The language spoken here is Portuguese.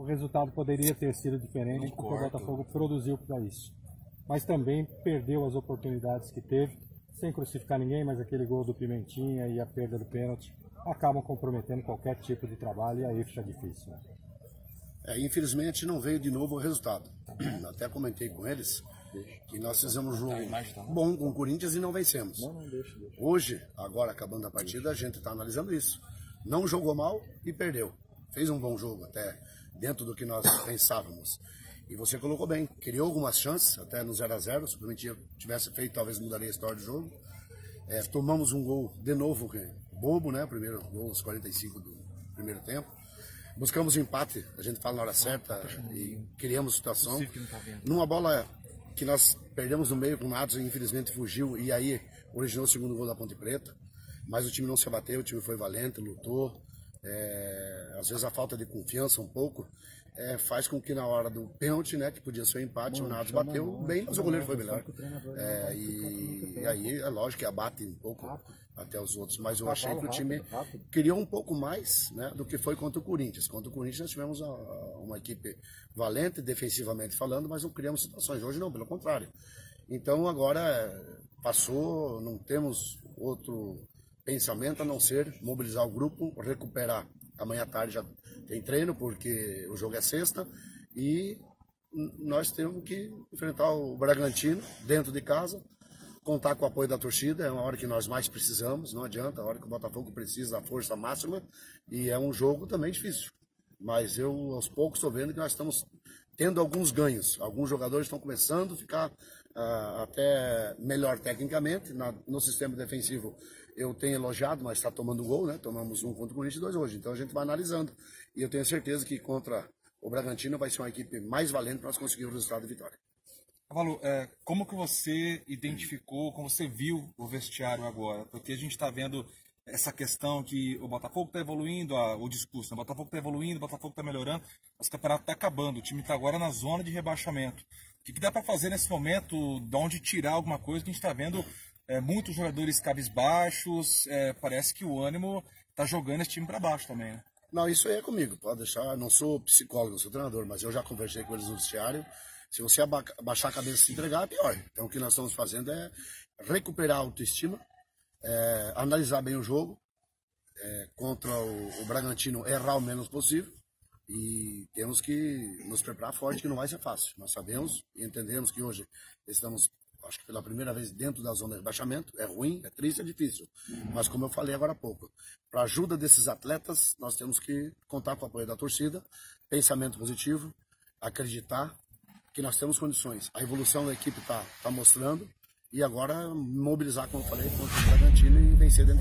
o resultado poderia ter sido diferente porque o Botafogo produziu para isso. Mas também perdeu as oportunidades que teve, sem crucificar ninguém, mas aquele gol do Pimentinha e a perda do pênalti acabam comprometendo qualquer tipo de trabalho e aí fica difícil. Né? É, infelizmente não veio de novo o resultado. Até comentei com eles que nós fizemos um jogo bom com o Corinthians e não vencemos. Hoje, agora acabando a partida, a gente está analisando isso. Não jogou mal e perdeu. Fez um bom jogo até dentro do que nós pensávamos. E você colocou bem, criou algumas chances, até no 0 a 0 se o tivesse feito, talvez mudaria a história do jogo. É, tomamos um gol de novo, é bobo, né? Primeiro gol aos 45 do primeiro tempo. Buscamos o um empate, a gente fala na hora certa e criamos situação. Numa bola que nós perdemos no meio com o Natos, infelizmente fugiu e aí originou o segundo gol da Ponte Preta. Mas o time não se abateu, o time foi valente, lutou. É, às vezes a falta de confiança um pouco é, faz com que na hora do pênalti, né, que podia ser um empate, Bom, o Nados bateu bem, mas o goleiro foi melhor. É, e, e, aí é lógico que abate um pouco até os outros, mas eu achei que o time criou um pouco mais né, do que foi contra o Corinthians. Contra o Corinthians nós tivemos uma equipe valente, defensivamente falando, mas não criamos situações. Hoje não, pelo contrário. Então agora é, passou, não temos outro pensamento a não ser mobilizar o grupo, recuperar. Amanhã à tarde já tem treino, porque o jogo é sexta, e nós temos que enfrentar o Bragantino dentro de casa, contar com o apoio da torcida, é uma hora que nós mais precisamos, não adianta, a hora que o Botafogo precisa da força máxima, e é um jogo também difícil. Mas eu, aos poucos, estou vendo que nós estamos tendo alguns ganhos. Alguns jogadores estão começando a ficar uh, até melhor tecnicamente. Na, no sistema defensivo eu tenho elogiado, mas está tomando gol, né? Tomamos um contra o Corinthians e dois hoje. Então a gente vai analisando. E eu tenho certeza que contra o Bragantino vai ser uma equipe mais valente para nós conseguirmos o resultado de vitória. Cavalo, é, como que você identificou, como você viu o vestiário agora? Porque a gente está vendo essa questão que o Botafogo está evoluindo, a, o discurso, né? o Botafogo está evoluindo, o Botafogo está melhorando, mas o campeonato está acabando, o time está agora na zona de rebaixamento. O que, que dá para fazer nesse momento, de onde tirar alguma coisa que a gente está vendo é, muitos jogadores cabisbaixos, é, parece que o ânimo está jogando esse time para baixo também, né? Não, isso aí é comigo, pode deixar. Não sou psicólogo, sou treinador, mas eu já conversei com eles no vestiário. Se você abaixar a cabeça e se entregar, é pior. Então o que nós estamos fazendo é recuperar a autoestima, é, analisar bem o jogo, é, contra o, o Bragantino errar o menos possível e temos que nos preparar forte que não vai ser fácil. Nós sabemos e entendemos que hoje estamos acho que pela primeira vez dentro da zona de rebaixamento. É ruim, é triste, é difícil. Mas como eu falei agora há pouco, para a ajuda desses atletas, nós temos que contar com o apoio da torcida, pensamento positivo, acreditar que nós temos condições. A evolução da equipe está tá mostrando e agora mobilizar, como eu falei, contra o Bragantino e vencer dentro